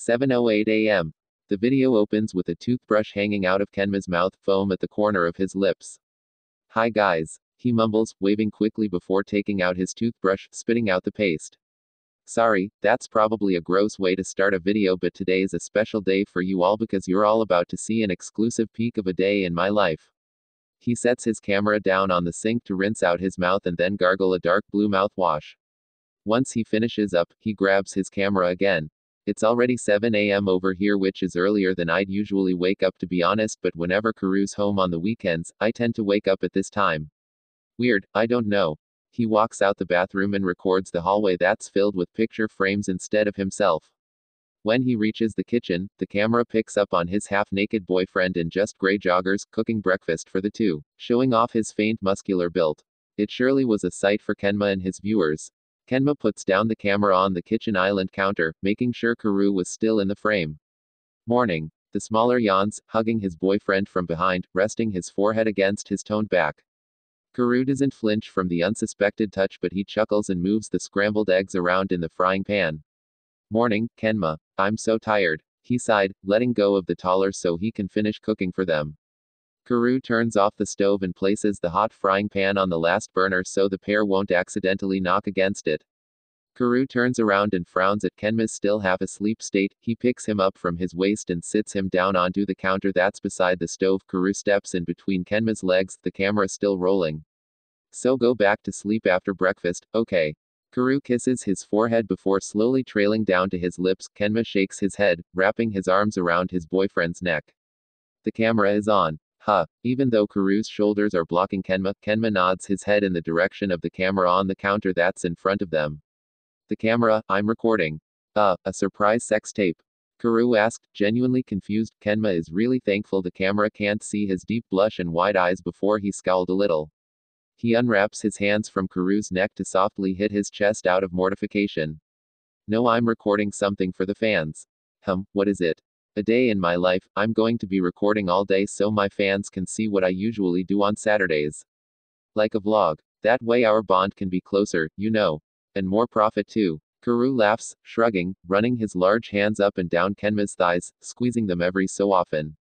7.08 am. The video opens with a toothbrush hanging out of Kenma's mouth, foam at the corner of his lips. Hi guys. He mumbles, waving quickly before taking out his toothbrush, spitting out the paste. Sorry, that's probably a gross way to start a video, but today is a special day for you all because you're all about to see an exclusive peek of a day in my life. He sets his camera down on the sink to rinse out his mouth and then gargle a dark blue mouthwash. Once he finishes up, he grabs his camera again. It's already 7 am over here, which is earlier than I'd usually wake up to be honest, but whenever Kuroo's home on the weekends, I tend to wake up at this time. Weird, I don't know. He walks out the bathroom and records the hallway that's filled with picture frames instead of himself. When he reaches the kitchen, the camera picks up on his half naked boyfriend in just gray joggers cooking breakfast for the two, showing off his faint muscular build. It surely was a sight for Kenma and his viewers. Kenma puts down the camera on the kitchen island counter, making sure Kuroo was still in the frame. Morning. The smaller yawns, hugging his boyfriend from behind, resting his forehead against his toned back. Kuroo doesn't flinch from the unsuspected touch but he chuckles and moves the scrambled eggs around in the frying pan. Morning, Kenma. I'm so tired. He sighed, letting go of the taller so he can finish cooking for them. Kuroo turns off the stove and places the hot frying pan on the last burner so the pair won't accidentally knock against it. Kuroo turns around and frowns at Kenma's still half asleep state. He picks him up from his waist and sits him down onto the counter that's beside the stove. Kuroo steps in between Kenma's legs, the camera still rolling. So go back to sleep after breakfast, okay. Kuroo kisses his forehead before slowly trailing down to his lips. Kenma shakes his head, wrapping his arms around his boyfriend's neck. The camera is on. Huh. Even though Kuroo's shoulders are blocking Kenma, Kenma nods his head in the direction of the camera on the counter that's in front of them. The camera, I'm recording. Uh, a surprise sex tape. Kuroo asked, genuinely confused. Kenma is really thankful the camera can't see his deep blush and wide eyes before he scowled a little. He unwraps his hands from Kuroo's neck to softly hit his chest out of mortification. No, I'm recording something for the fans. Hum, what is it? A day in my life, I'm going to be recording all day so my fans can see what I usually do on Saturdays. Like a vlog. That way our bond can be closer, you know. And more profit too. Kuroo laughs, shrugging, running his large hands up and down Kenma's thighs, squeezing them every so often.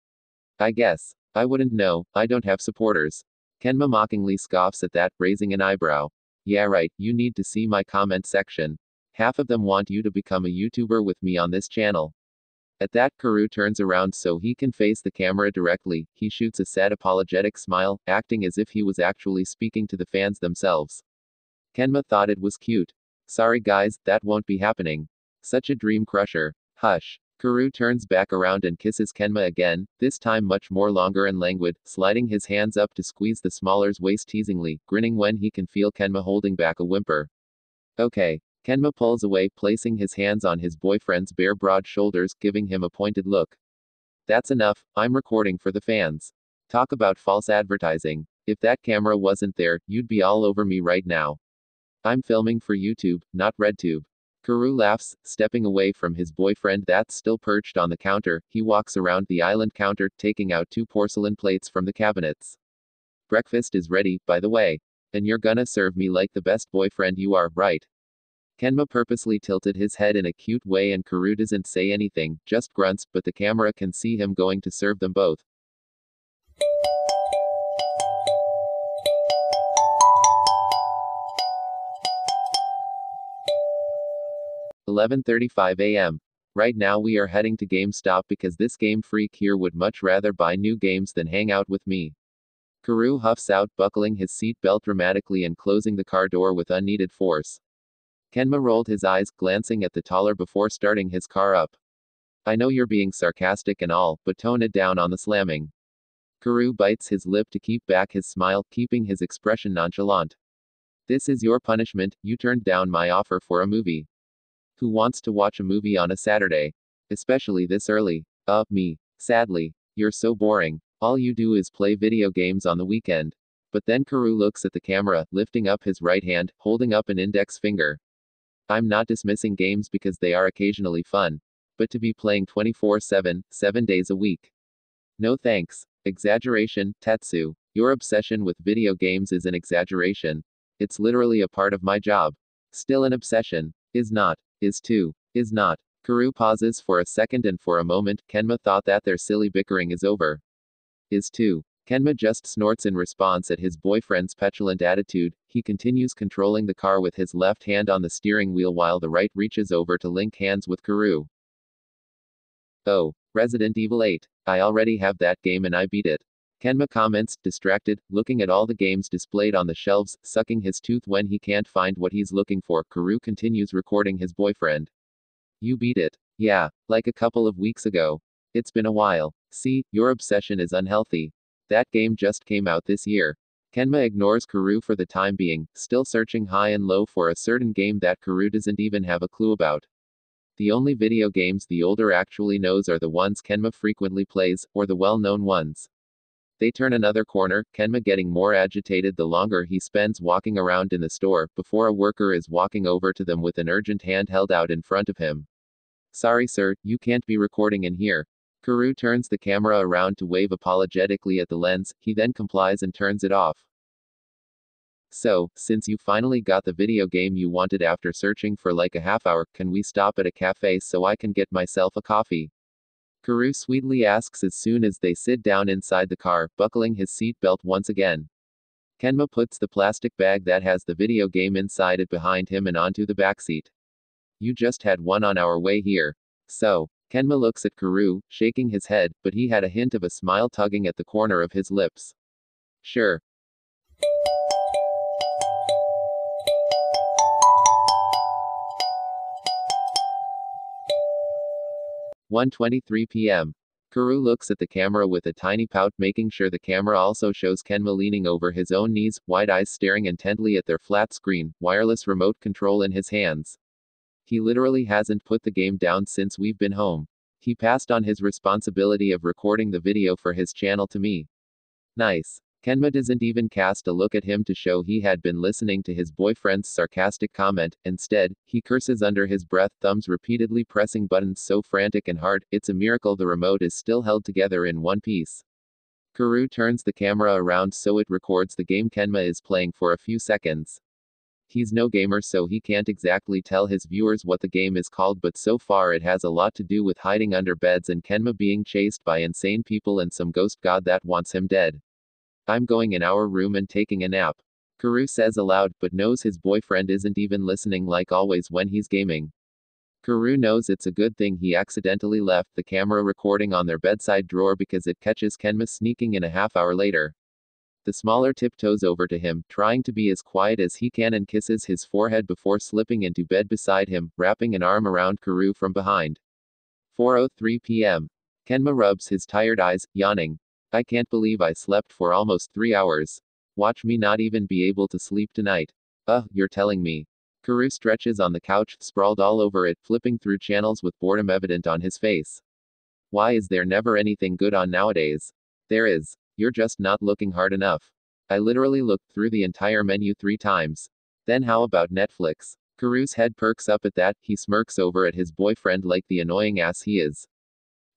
I guess. I wouldn't know, I don't have supporters. Kenma mockingly scoffs at that, raising an eyebrow. Yeah, right, you need to see my comment section. Half of them want you to become a YouTuber with me on this channel. At that, Kuroo turns around so he can face the camera directly. He shoots a sad apologetic smile, acting as if he was actually speaking to the fans themselves. Kenma thought it was cute. Sorry guys, that won't be happening. Such a dream crusher. Hush. Kuroo turns back around and kisses Kenma again, this time much more longer and languid, sliding his hands up to squeeze the smaller's waist teasingly, grinning when he can feel Kenma holding back a whimper. Okay. Kenma pulls away, placing his hands on his boyfriend's bare broad shoulders, giving him a pointed look. That's enough, I'm recording for the fans. Talk about false advertising. If that camera wasn't there, you'd be all over me right now. I'm filming for YouTube, not RedTube. Kuroo laughs, stepping away from his boyfriend that's still perched on the counter. He walks around the island counter, taking out two porcelain plates from the cabinets. Breakfast is ready, by the way. And you're gonna serve me like the best boyfriend you are, right? Kenma purposely tilted his head in a cute way and Kuroo doesn't say anything, just grunts, but the camera can see him going to serve them both. 11:35 a.m. Right now we are heading to GameStop because this game freak here would much rather buy new games than hang out with me. Kuroo huffs out, buckling his seat belt dramatically and closing the car door with unneeded force. Kenma rolled his eyes, glancing at the taller before starting his car up. I know you're being sarcastic and all, but tone it down on the slamming. Kuroo bites his lip to keep back his smile, keeping his expression nonchalant. This is your punishment, you turned down my offer for a movie. Who wants to watch a movie on a Saturday? Especially this early. Uh, me. Sadly. You're so boring. All you do is play video games on the weekend. But then Kuroo looks at the camera, lifting up his right hand, holding up an index finger. I'm not dismissing games because they are occasionally fun. But to be playing 24 7, 7 days a week. No thanks. Exaggeration, Tetsu. Your obsession with video games is an exaggeration. It's literally a part of my job. Still an obsession. Is not. Is too. Is not. Kuroo pauses for a second and for a moment, Kenma thought that their silly bickering is over. Is too. Kenma just snorts in response at his boyfriend's petulant attitude. He continues controlling the car with his left hand on the steering wheel while the right reaches over to link hands with Kuroo. Oh, Resident Evil 8. I already have that game and I beat it. Kenma comments, distracted, looking at all the games displayed on the shelves, sucking his tooth when he can't find what he's looking for. Kuroo continues recording his boyfriend. You beat it. Yeah, like a couple of weeks ago. It's been a while. See, your obsession is unhealthy. That game just came out this year. Kenma ignores Kuroo for the time being, still searching high and low for a certain game that Kuroo doesn't even have a clue about. The only video games the older actually knows are the ones Kenma frequently plays, or the well known ones. They turn another corner, Kenma getting more agitated the longer he spends walking around in the store, before a worker is walking over to them with an urgent hand held out in front of him. Sorry, sir, you can't be recording in here. Kuroo turns the camera around to wave apologetically at the lens, he then complies and turns it off. So, since you finally got the video game you wanted after searching for like a half hour, can we stop at a cafe so I can get myself a coffee? Kuroo sweetly asks as soon as they sit down inside the car, buckling his seatbelt once again. Kenma puts the plastic bag that has the video game inside it behind him and onto the backseat. You just had one on our way here. So, Kenma looks at Kuroo, shaking his head, but he had a hint of a smile tugging at the corner of his lips. Sure. One twenty-three p.m. Kuroo looks at the camera with a tiny pout, making sure the camera also shows Kenma leaning over his own knees, wide eyes staring intently at their flat screen, wireless remote control in his hands. He literally hasn't put the game down since we've been home. He passed on his responsibility of recording the video for his channel to me. Nice. Kenma doesn't even cast a look at him to show he had been listening to his boyfriend's sarcastic comment. Instead, he curses under his breath, thumbs repeatedly pressing buttons so frantic and hard, it's a miracle the remote is still held together in one piece. Kuroo turns the camera around so it records the game Kenma is playing for a few seconds. He's no gamer so he can't exactly tell his viewers what the game is called but so far it has a lot to do with hiding under beds and Kenma being chased by insane people and some ghost god that wants him dead. I'm going in our room and taking a nap. Kuroo says aloud, but knows his boyfriend isn't even listening like always when he's gaming. Kuroo knows it's a good thing he accidentally left the camera recording on their bedside drawer because it catches Kenma sneaking in a half hour later. The smaller tiptoes over to him, trying to be as quiet as he can and kisses his forehead before slipping into bed beside him, wrapping an arm around Kuroo from behind. 4.03 p.m. Kenma rubs his tired eyes, yawning. I can't believe I slept for almost three hours. Watch me not even be able to sleep tonight. Ugh, you're telling me. Kuroo stretches on the couch, sprawled all over it, flipping through channels with boredom evident on his face. Why is there never anything good on nowadays? There is. You're just not looking hard enough. I literally looked through the entire menu three times. Then how about Netflix? Kuroo's head perks up at that, he smirks over at his boyfriend like the annoying ass he is.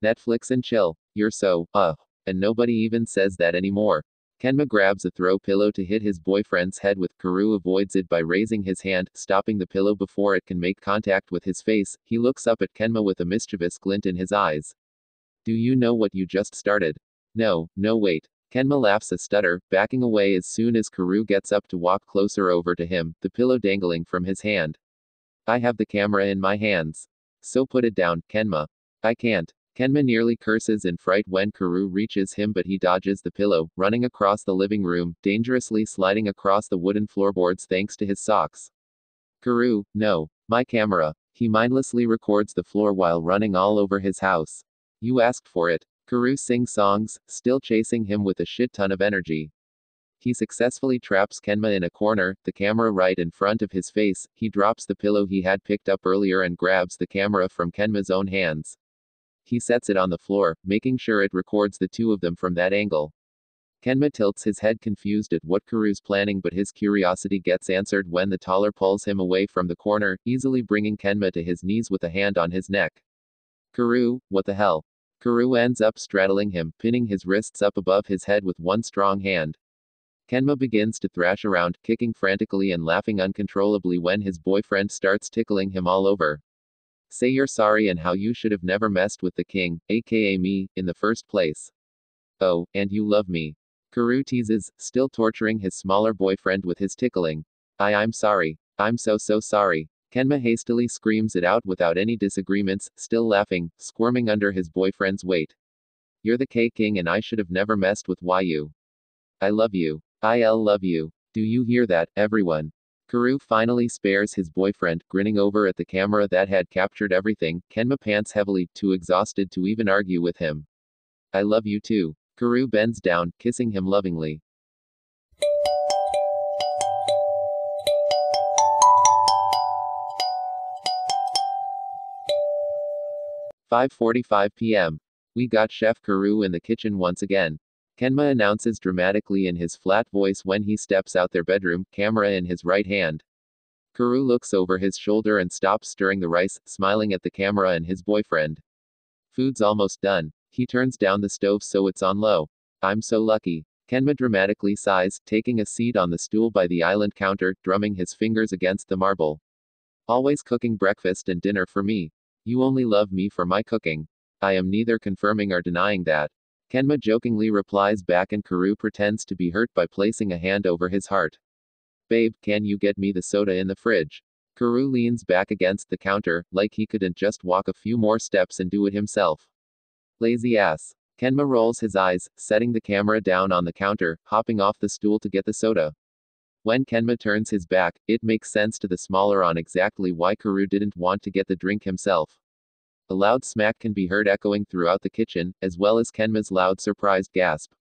Netflix and chill. You're so, uh, and nobody even says that anymore. Kenma grabs a throw pillow to hit his boyfriend's head with Kuroo avoids it by raising his hand, stopping the pillow before it can make contact with his face. He looks up at Kenma with a mischievous glint in his eyes. Do you know what you just started? No, no wait. Kenma laughs a stutter, backing away as soon as Kuroo gets up to walk closer over to him, the pillow dangling from his hand. I have the camera in my hands. So put it down, Kenma. I can't. Kenma nearly curses in fright when Kuroo reaches him but he dodges the pillow, running across the living room, dangerously sliding across the wooden floorboards thanks to his socks. Kuroo, no. My camera. He mindlessly records the floor while running all over his house. You asked for it. Kuroo sings songs, still chasing him with a shit ton of energy. He successfully traps Kenma in a corner, the camera right in front of his face. He drops the pillow he had picked up earlier and grabs the camera from Kenma's own hands. He sets it on the floor, making sure it records the two of them from that angle. Kenma tilts his head confused at what Kuroo's planning, but his curiosity gets answered when the taller pulls him away from the corner, easily bringing Kenma to his knees with a hand on his neck. Kuroo, what the hell? Kuroo ends up straddling him, pinning his wrists up above his head with one strong hand. Kenma begins to thrash around, kicking frantically and laughing uncontrollably when his boyfriend starts tickling him all over. Say you're sorry and how you should have never messed with the king, aka me, in the first place. Oh, and you love me. Kuroo teases, still torturing his smaller boyfriend with his tickling. I I'm sorry. I'm so so sorry. Kenma hastily screams it out without any disagreements, still laughing, squirming under his boyfriend's weight. You're the K King and I should have never messed with YU. I love you. I'll love you. Do you hear that, everyone? Kuroo finally spares his boyfriend, grinning over at the camera that had captured everything. Kenma pants heavily, too exhausted to even argue with him. I love you too. Kuroo bends down, kissing him lovingly. Five forty-five p.m. We got Chef Kuroo in the kitchen once again. Kenma announces dramatically in his flat voice when he steps out their bedroom, camera in his right hand. Kuroo looks over his shoulder and stops stirring the rice, smiling at the camera and his boyfriend. Food's almost done. He turns down the stove so it's on low. I'm so lucky. Kenma dramatically sighs, taking a seat on the stool by the island counter, drumming his fingers against the marble. Always cooking breakfast and dinner for me. You only love me for my cooking. I am neither confirming or denying that. Kenma jokingly replies back and Kuroo pretends to be hurt by placing a hand over his heart. Babe, can you get me the soda in the fridge? Kuroo leans back against the counter, like he couldn't just walk a few more steps and do it himself. Lazy ass. Kenma rolls his eyes, setting the camera down on the counter, hopping off the stool to get the soda. When Kenma turns his back, it makes sense to the smaller on exactly why Kuroo didn't want to get the drink himself. A loud smack can be heard echoing throughout the kitchen, as well as Kenma's loud surprised gasp.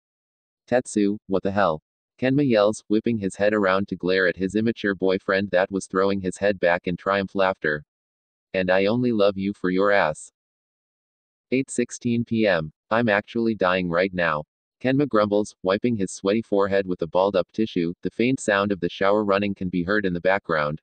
Tetsu, what the hell? Kenma yells, whipping his head around to glare at his immature boyfriend that was throwing his head back in triumph laughter. And I only love you for your ass. 8:16 p.m. I'm actually dying right now. Kenma grumbles, wiping his sweaty forehead with a balled-up tissue. The faint sound of the shower running can be heard in the background.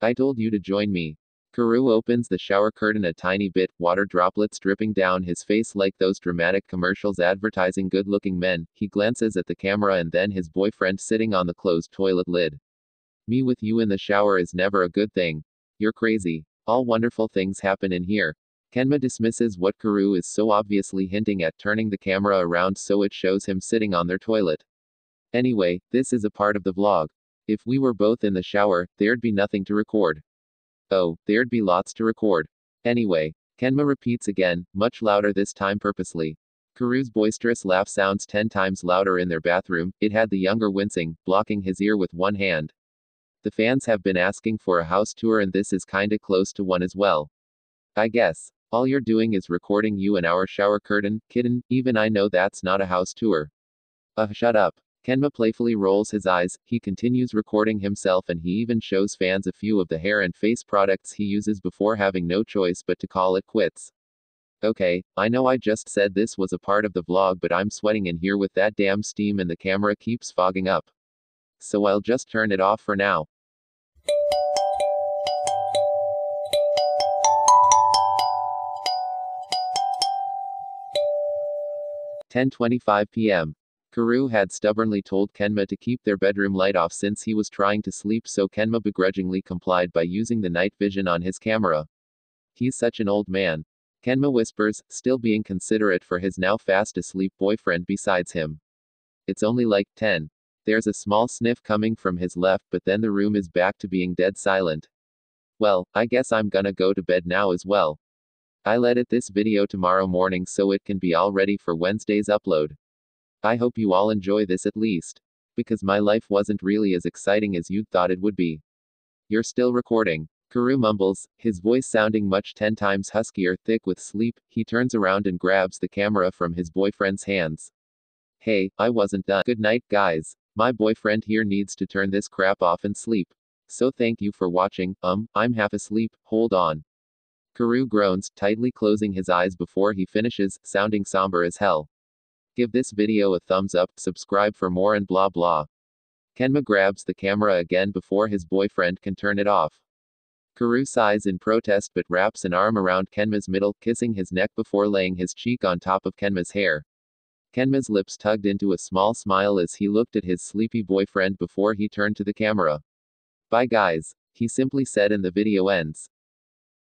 I told you to join me. Kuroo opens the shower curtain a tiny bit, water droplets dripping down his face like those dramatic commercials advertising good looking men. He glances at the camera and then his boyfriend sitting on the closed toilet lid. Me with you in the shower is never a good thing. You're crazy. All wonderful things happen in here. Kenma dismisses what Kuroo is so obviously hinting at turning the camera around so it shows him sitting on their toilet. Anyway, this is a part of the vlog. If we were both in the shower, there'd be nothing to record. Oh, there'd be lots to record. Anyway, Kenma repeats again, much louder this time purposely. Kuroo's boisterous laugh sounds ten times louder in their bathroom, it had the younger wincing, blocking his ear with one hand. The fans have been asking for a house tour and this is kinda close to one as well. I guess. All you're doing is recording you in our shower curtain, kitten, even I know that's not a house tour. Uh, shut up. Kenma playfully rolls his eyes, he continues recording himself and he even shows fans a few of the hair and face products he uses before having no choice but to call it quits. Okay, I know I just said this was a part of the vlog but I'm sweating in here with that damn steam and the camera keeps fogging up. So I'll just turn it off for now. Ten twenty-five p.m. Kuroo had stubbornly told Kenma to keep their bedroom light off since he was trying to sleep so Kenma begrudgingly complied by using the night vision on his camera. He's such an old man. Kenma whispers, still being considerate for his now fast asleep boyfriend besides him. It's only like 10. There's a small sniff coming from his left but then the room is back to being dead silent. Well, I guess I'm gonna go to bed now as well. I'll edit this video tomorrow morning so it can be all ready for Wednesday's upload. I hope you all enjoy this at least. Because my life wasn't really as exciting as you'd thought it would be. You're still recording. Kuroo mumbles, his voice sounding much ten times huskier, thick with sleep. He turns around and grabs the camera from his boyfriend's hands. Hey, I wasn't done. Good night, guys. My boyfriend here needs to turn this crap off and sleep. So thank you for watching. Um, I'm half asleep, hold on. Kuroo groans, tightly closing his eyes before he finishes, sounding somber as hell. Give this video a thumbs up, subscribe for more and blah blah. Kenma grabs the camera again before his boyfriend can turn it off. Kuroo sighs in protest but wraps an arm around Kenma's middle, kissing his neck before laying his cheek on top of Kenma's hair. Kenma's lips tugged into a small smile as he looked at his sleepy boyfriend before he turned to the camera. Bye guys. He simply said and the video ends.